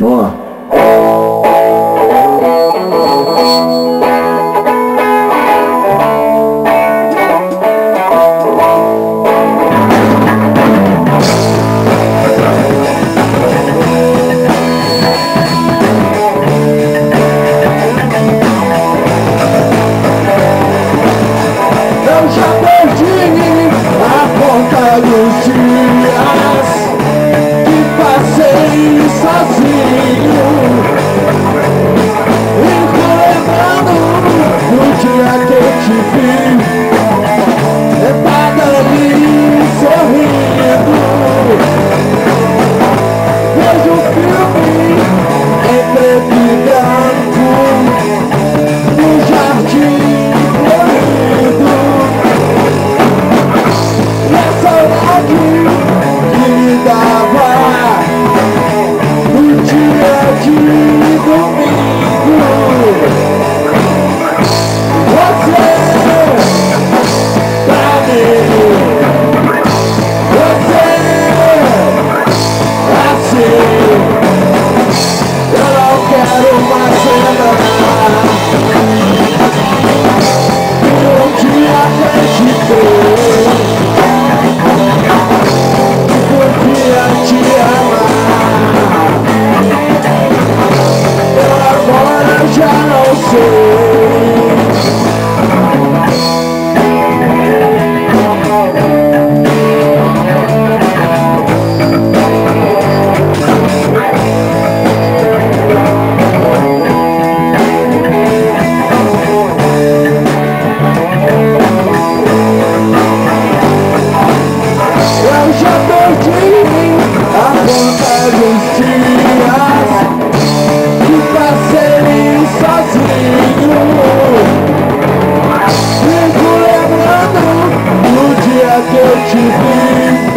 Vamos lá. te amar. Eu agora já não sei. que eu te vi.